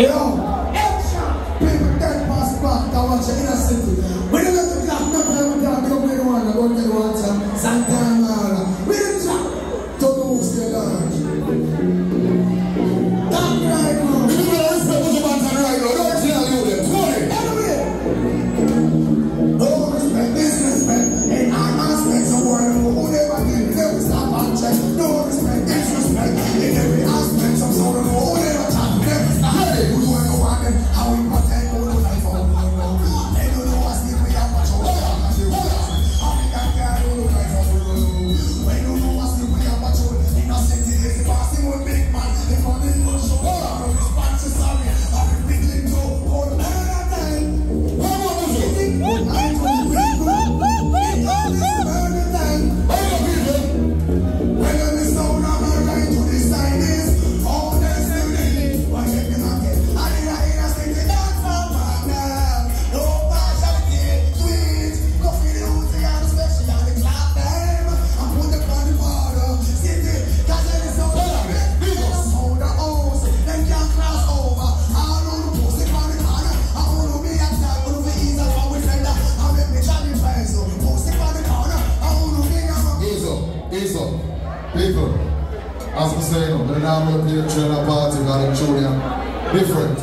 You people. We don't have to As I say, you know, the normal Patreon party got a tune. different.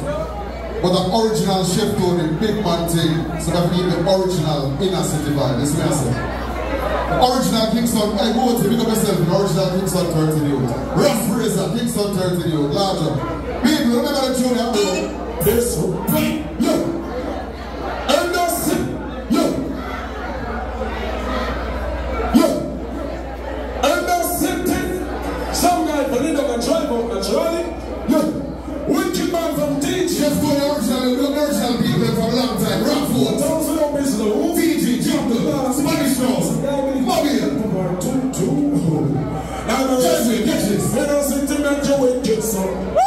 But the original shift to the big man thing, so that we the original inner city vibe. This is what I. The original Kingston, I go to pick up myself, the original Kingston 30 Youth. Rough Razor, Kingston 30 Youth, larger. People, remember the tune Gibson.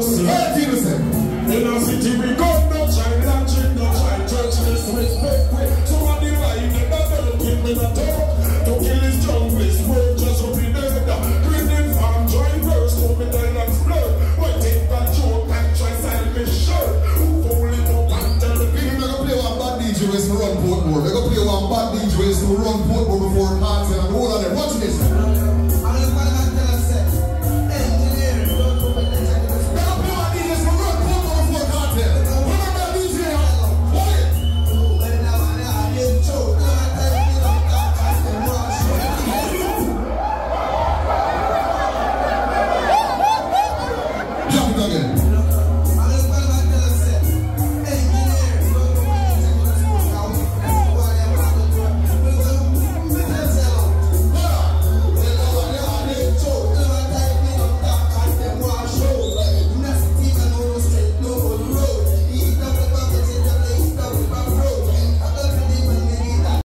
run Portmore. They're going to play one bad DJs to run Portmore before Martin and all of them. Watch this. Jump.